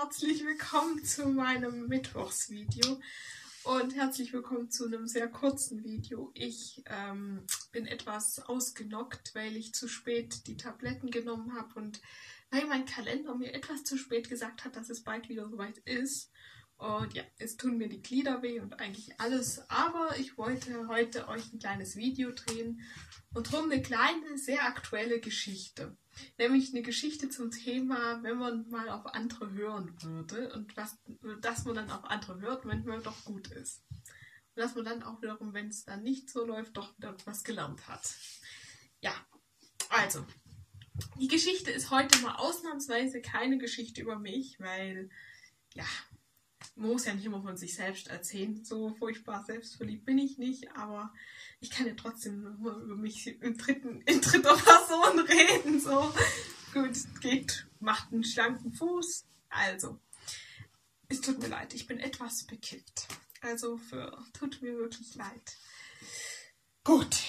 herzlich willkommen zu meinem Mittwochsvideo und herzlich willkommen zu einem sehr kurzen Video. Ich ähm, bin etwas ausgenockt, weil ich zu spät die Tabletten genommen habe und weil mein Kalender mir etwas zu spät gesagt hat, dass es bald wieder soweit ist. Und ja, es tun mir die Glieder weh und eigentlich alles. Aber ich wollte heute euch ein kleines Video drehen und drum eine kleine, sehr aktuelle Geschichte. Nämlich eine Geschichte zum Thema, wenn man mal auf andere hören würde und was, dass man dann auf andere hört, wenn man doch gut ist. Und dass man dann auch wiederum, wenn es dann nicht so läuft, doch wieder was gelernt hat. Ja, also, die Geschichte ist heute mal ausnahmsweise keine Geschichte über mich, weil, ja, muss ja nicht immer von sich selbst erzählen. So furchtbar selbstverliebt bin ich nicht, aber ich kann ja trotzdem über mich in, dritten, in dritter Person reden. So gut, geht, macht einen schlanken Fuß. Also, es tut mir leid, ich bin etwas bekifft. Also, für, tut mir wirklich leid. Gut,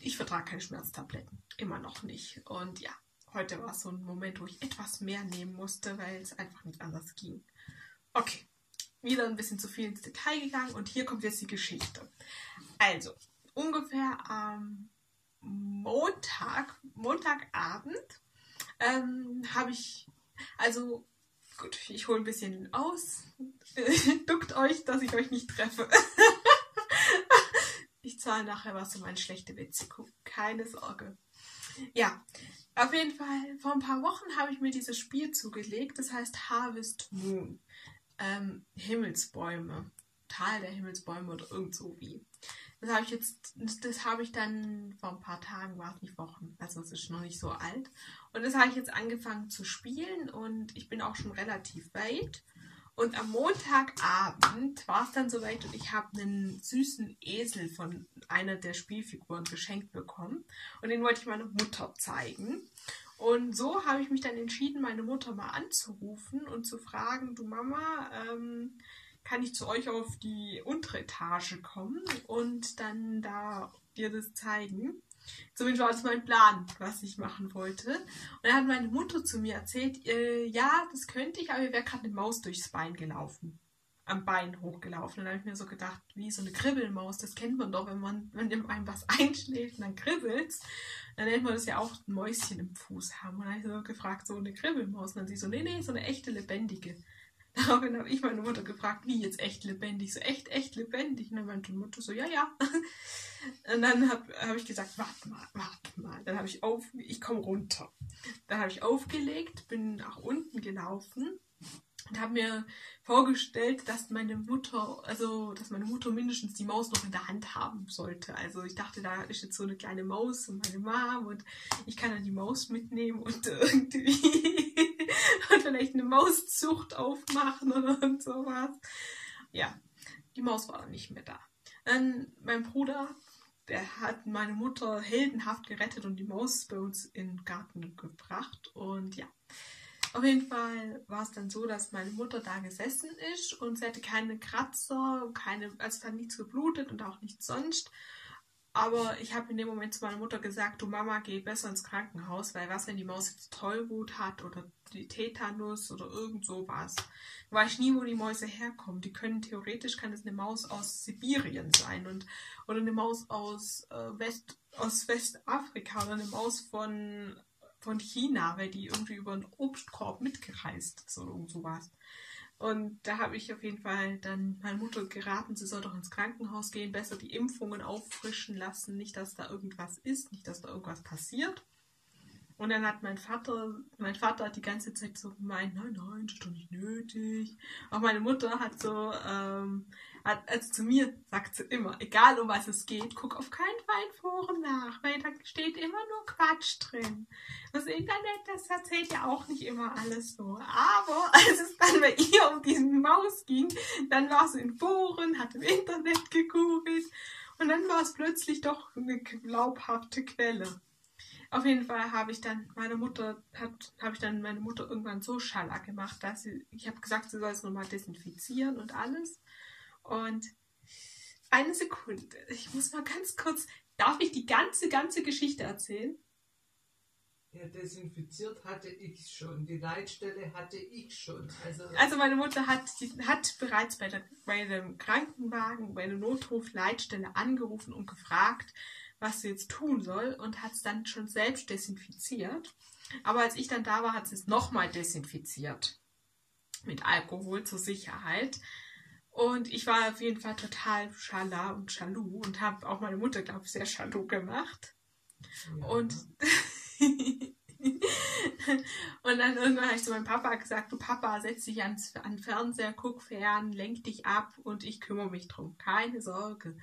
ich vertrage keine Schmerztabletten. Immer noch nicht. Und ja, heute war so ein Moment, wo ich etwas mehr nehmen musste, weil es einfach nicht anders ging. Okay, wieder ein bisschen zu viel ins Detail gegangen und hier kommt jetzt die Geschichte. Also, ungefähr am Montag, Montagabend, ähm, habe ich, also gut, ich hole ein bisschen aus. Duckt euch, dass ich euch nicht treffe. ich zahle nachher was um meine schlechte Witze. Keine Sorge. Ja, auf jeden Fall, vor ein paar Wochen habe ich mir dieses Spiel zugelegt, das heißt Harvest Moon ähm, Himmelsbäume. Tal der Himmelsbäume oder irgend so wie. Das habe ich jetzt, das, habe ich dann vor ein paar Tagen, war es nicht Wochen, also es ist noch nicht so alt. Und das habe ich jetzt angefangen zu spielen und ich bin auch schon relativ weit. Und am Montagabend war es dann soweit und ich habe einen süßen Esel von einer der Spielfiguren geschenkt bekommen. Und den wollte ich meiner Mutter zeigen. Und so habe ich mich dann entschieden, meine Mutter mal anzurufen und zu fragen, du Mama, ähm, kann ich zu euch auf die untere Etage kommen und dann da dir das zeigen? Zumindest war das mein Plan, was ich machen wollte. Und dann hat meine Mutter zu mir erzählt, äh, ja, das könnte ich, aber mir wäre gerade eine Maus durchs Bein gelaufen am Bein hochgelaufen. Und dann habe ich mir so gedacht, wie so eine Kribbelmaus, das kennt man doch, wenn man, wenn einem was einschläft und dann kribbelt Dann nennt man das ja auch ein Mäuschen im Fuß haben. Und dann habe ich so gefragt, so eine Kribbelmaus. Und dann sie so, nee, nee, so eine echte lebendige. Daraufhin habe ich meine Mutter gefragt, wie jetzt echt lebendig? So echt, echt lebendig. Und dann meinte Mutter so, ja, ja. Und dann habe hab ich gesagt, warte mal, warte mal. Dann habe ich auf, ich komme runter. Dann habe ich aufgelegt, bin nach unten gelaufen und habe mir vorgestellt, dass meine Mutter, also dass meine Mutter mindestens die Maus noch in der Hand haben sollte. Also ich dachte, da ist jetzt so eine kleine Maus und meine Mom und ich kann dann die Maus mitnehmen und irgendwie und vielleicht eine Mauszucht aufmachen oder sowas. Ja, die Maus war dann nicht mehr da. Dann mein Bruder, der hat meine Mutter heldenhaft gerettet und die Maus bei uns in den Garten gebracht und ja. Auf jeden Fall war es dann so, dass meine Mutter da gesessen ist und sie hatte keine Kratzer, keine, also es hat nichts geblutet und auch nichts sonst. Aber ich habe in dem Moment zu meiner Mutter gesagt, du Mama, geh besser ins Krankenhaus, weil was, wenn die Maus jetzt Tollwut hat oder die Tetanus oder irgend sowas. Da weiß ich nie, wo die Mäuse herkommen. Die können theoretisch, kann es eine Maus aus Sibirien sein und oder eine Maus aus äh, West aus Westafrika oder eine Maus von von China, weil die irgendwie über einen Obstkorb mitgereist ist oder irgend sowas. Und da habe ich auf jeden Fall dann meine Mutter geraten, sie soll doch ins Krankenhaus gehen, besser die Impfungen auffrischen lassen, nicht, dass da irgendwas ist, nicht, dass da irgendwas passiert. Und dann hat mein Vater, mein Vater hat die ganze Zeit so gemeint, nein, nein, das ist doch nicht nötig. Auch meine Mutter hat so, ähm, hat, also zu mir sagt sie immer, egal um was es geht, guck auf keinen Fall in Foren nach, weil da steht immer nur Quatsch drin. Das Internet, das erzählt ja auch nicht immer alles so. Aber als es dann bei ihr um diesen Maus ging, dann war sie in Foren, hat im Internet gegoogelt und dann war es plötzlich doch eine glaubhafte Quelle. Auf jeden Fall habe ich dann meine Mutter hat habe ich dann meine Mutter irgendwann so schaller gemacht, dass sie ich habe gesagt, sie soll es nochmal desinfizieren und alles. Und eine Sekunde, ich muss mal ganz kurz, darf ich die ganze ganze Geschichte erzählen? Ja, desinfiziert hatte ich schon. Die Leitstelle hatte ich schon. Also, also meine Mutter hat, hat bereits bei, der, bei dem Krankenwagen, bei der Notrufleitstelle angerufen und gefragt, was sie jetzt tun soll und hat es dann schon selbst desinfiziert. Aber als ich dann da war, hat sie es nochmal desinfiziert. Mit Alkohol zur Sicherheit. Und ich war auf jeden Fall total schala und schalu und habe auch meine Mutter, glaube ich, sehr schalu gemacht. Ja. Und und dann irgendwann habe ich zu meinem Papa gesagt, du Papa, setz dich ans, an den Fernseher, guck fern, lenk dich ab und ich kümmere mich drum. Keine Sorge.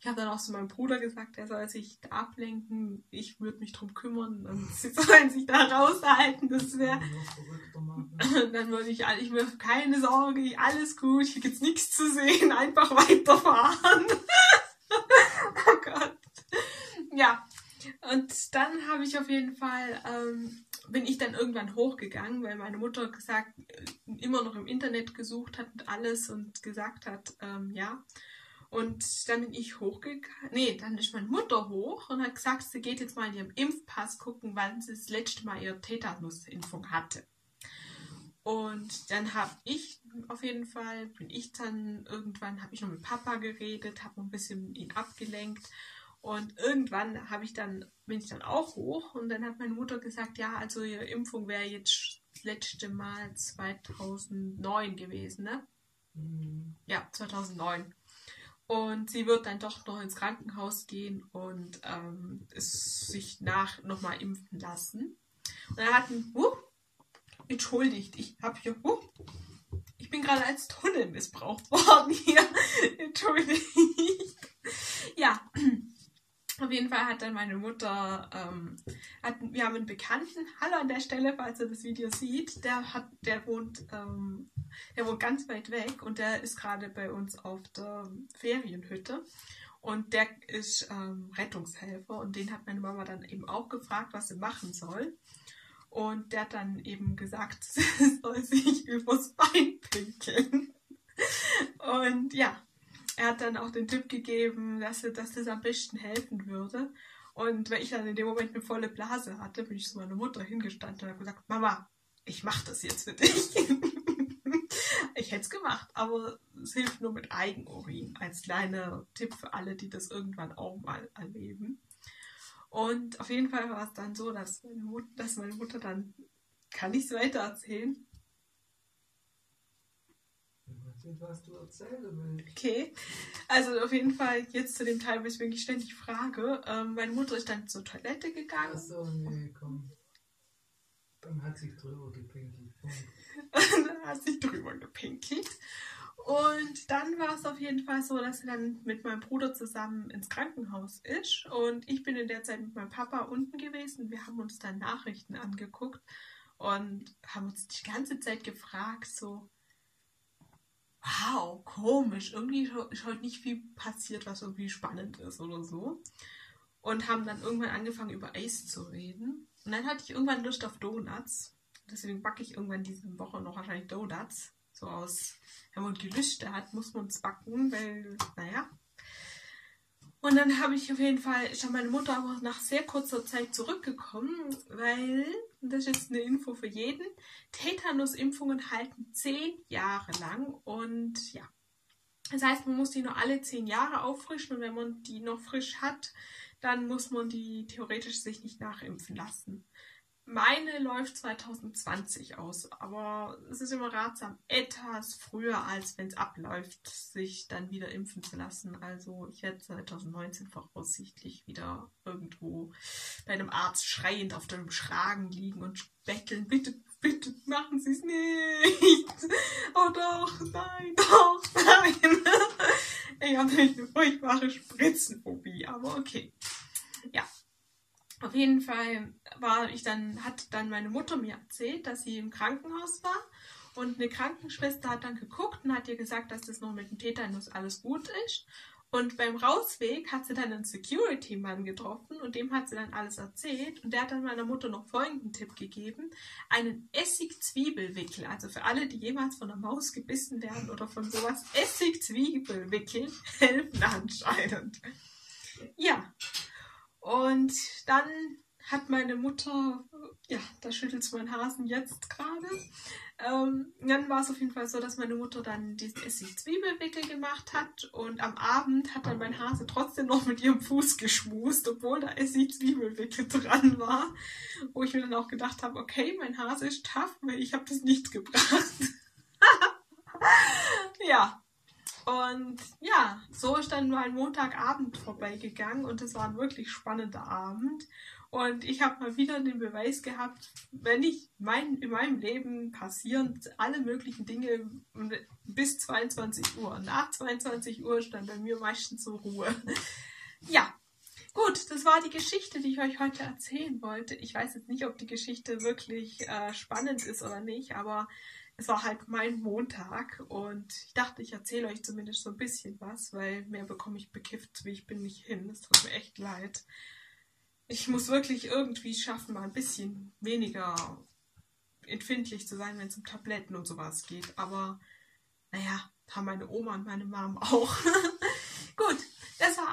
Ich habe dann auch zu meinem Bruder gesagt, er soll sich ablenken, ich würde mich drum kümmern und sie sollen sich da raushalten. Das wäre. dann würde ich, ich mir keine Sorge, alles gut, hier gibt's nichts zu sehen, einfach weiterfahren. oh Gott. Ja, und dann habe ich auf jeden Fall, ähm, bin ich dann irgendwann hochgegangen, weil meine Mutter gesagt, äh, immer noch im Internet gesucht hat und alles und gesagt hat, ähm, ja. Und dann bin ich hochgegangen. Nee, dann ist meine Mutter hoch und hat gesagt, sie geht jetzt mal in ihrem Impfpass gucken, wann sie das letzte Mal ihre Tetanusimpfung hatte. Und dann habe ich auf jeden Fall, bin ich dann irgendwann, habe ich noch mit Papa geredet, habe noch ein bisschen ihn abgelenkt und irgendwann habe ich dann, bin ich dann auch hoch und dann hat meine Mutter gesagt, ja, also ihre Impfung wäre jetzt das letzte Mal 2009 gewesen, ne? Mhm. Ja, 2009. Und sie wird dann doch noch ins Krankenhaus gehen und ähm, es sich nach nochmal impfen lassen. Und er hat ein, uh, entschuldigt, ich habe hier, uh, ich bin gerade als Tunnel missbraucht worden hier. entschuldigt. ja. Auf jeden Fall hat dann meine Mutter, ähm, hat, wir haben einen Bekannten, hallo an der Stelle, falls er das Video sieht, der hat, der wohnt, ähm, der wohnt ganz weit weg und der ist gerade bei uns auf der Ferienhütte und der ist ähm, Rettungshelfer und den hat meine Mama dann eben auch gefragt, was sie machen soll. Und der hat dann eben gesagt, sie soll sich übers Bein pinkeln. Und ja, er hat dann auch den Tipp gegeben, dass, dass das am besten helfen würde. Und weil ich dann in dem Moment eine volle Blase hatte, bin ich zu meiner Mutter hingestanden und habe gesagt, Mama, ich mache das jetzt für dich. ich hätte es gemacht, aber es hilft nur mit Eigenurin. Als kleiner Tipp für alle, die das irgendwann auch mal erleben. Und auf jeden Fall war es dann so, dass meine Mutter, dass meine Mutter dann, kann ich es weiter erzählen, was du erzählen willst. Okay, also auf jeden Fall jetzt zu dem Teil, wo ich wirklich ständig frage. Ähm, meine Mutter ist dann zur Toilette gegangen. Achso, nee, komm. Dann hat sich drüber gepinkelt. dann hat sich drüber gepinkelt. Und dann war es auf jeden Fall so, dass sie dann mit meinem Bruder zusammen ins Krankenhaus ist. Und ich bin in der Zeit mit meinem Papa unten gewesen. Wir haben uns dann Nachrichten angeguckt und haben uns die ganze Zeit gefragt, so, wow, komisch, irgendwie ist heute nicht viel passiert, was irgendwie spannend ist oder so. Und haben dann irgendwann angefangen, über Eis zu reden. Und dann hatte ich irgendwann Lust auf Donuts. Deswegen backe ich irgendwann diese Woche noch wahrscheinlich Donuts. So aus, wenn man Gelüste hat, muss man es backen, weil, naja. Und dann habe ich auf jeden Fall, ist meine Mutter aber nach sehr kurzer Zeit zurückgekommen, weil das ist eine Info für jeden, Tetanusimpfungen halten zehn Jahre lang und ja. Das heißt, man muss die nur alle zehn Jahre auffrischen und wenn man die noch frisch hat, dann muss man die theoretisch sich nicht nachimpfen lassen. Meine läuft 2020 aus, aber es ist immer ratsam, etwas früher, als wenn es abläuft, sich dann wieder impfen zu lassen. Also ich werde 2019 voraussichtlich wieder irgendwo bei einem Arzt schreiend auf dem Schragen liegen und betteln, bitte, bitte machen Sie es nicht. Oh doch, nein, doch, nein. Ich habe eine furchtbare Spritzenphobie, aber okay. Auf jeden Fall war ich dann, hat dann meine Mutter mir erzählt, dass sie im Krankenhaus war und eine Krankenschwester hat dann geguckt und hat ihr gesagt, dass das noch mit dem Tetanus alles gut ist. Und beim Rausweg hat sie dann einen Security-Mann getroffen und dem hat sie dann alles erzählt. Und der hat dann meiner Mutter noch folgenden Tipp gegeben. Einen Essig-Zwiebelwickel. Also für alle, die jemals von einer Maus gebissen werden oder von sowas, Essig-Zwiebelwickel helfen anscheinend. Ja, und dann hat meine Mutter, ja, da schüttelt mein Hasen jetzt gerade. Ähm, dann war es auf jeden Fall so, dass meine Mutter dann diesen Essig-Zwiebelwickel gemacht hat und am Abend hat dann mein Hase trotzdem noch mit ihrem Fuß geschmust, obwohl da Essig-Zwiebelwickel dran war. Wo ich mir dann auch gedacht habe, okay, mein Hase ist tough, weil ich habe das nicht gebracht. ja, und ja, so ist dann mein Montagabend vorbeigegangen und es war ein wirklich spannender Abend. Und ich habe mal wieder den Beweis gehabt, wenn ich mein, in meinem Leben passieren alle möglichen Dinge bis 22 Uhr. Nach 22 Uhr ist dann bei mir meistens so Ruhe. ja, gut, das war die Geschichte, die ich euch heute erzählen wollte. Ich weiß jetzt nicht, ob die Geschichte wirklich äh, spannend ist oder nicht, aber es war halt mein Montag und ich dachte, ich erzähle euch zumindest so ein bisschen was, weil mehr bekomme ich bekifft, wie ich bin, nicht hin. Es tut mir echt leid. Ich muss wirklich irgendwie schaffen, mal ein bisschen weniger empfindlich zu sein, wenn es um Tabletten und sowas geht. Aber naja, haben meine Oma und meine Mom auch. Gut,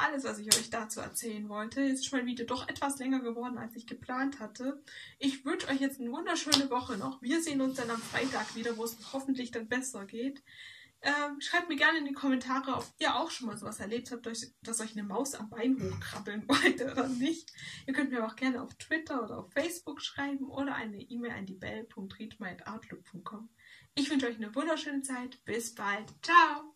alles, was ich euch dazu erzählen wollte. Jetzt ist mein Video doch etwas länger geworden, als ich geplant hatte. Ich wünsche euch jetzt eine wunderschöne Woche noch. Wir sehen uns dann am Freitag wieder, wo es hoffentlich dann besser geht. Ähm, schreibt mir gerne in die Kommentare, ob ihr auch schon mal sowas erlebt habt, dass euch eine Maus am Bein hochkrabbeln wollte oder nicht. Ihr könnt mir auch gerne auf Twitter oder auf Facebook schreiben oder eine E-Mail an die bell.readmyoutlook.com. Ich wünsche euch eine wunderschöne Zeit. Bis bald. Ciao!